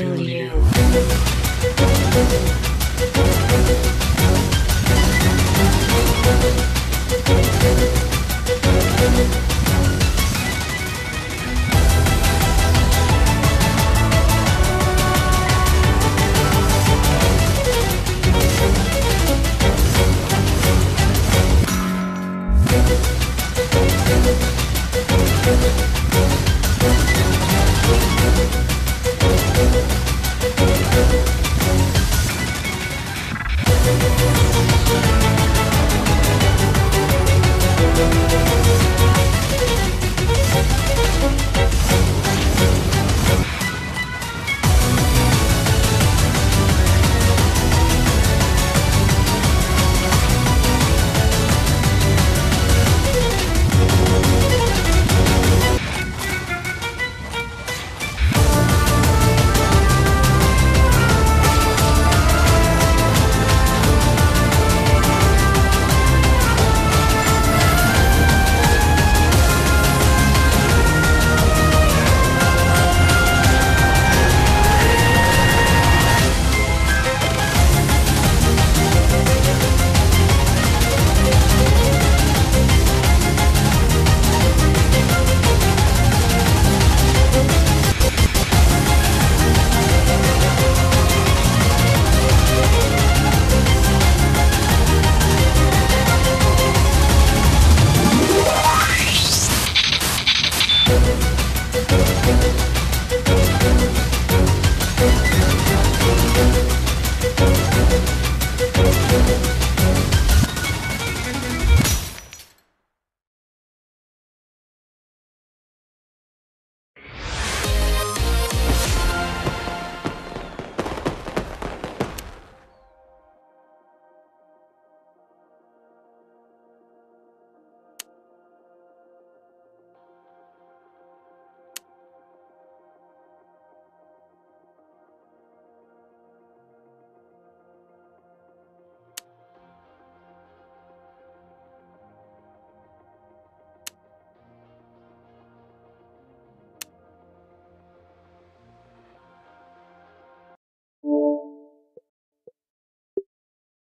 kill you.